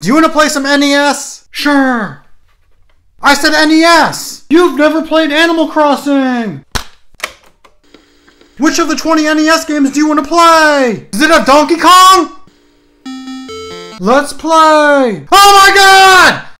Do you want to play some NES? Sure. I said NES! You've never played Animal Crossing! Which of the 20 NES games do you want to play? Is it a Donkey Kong? Let's play! Oh my god!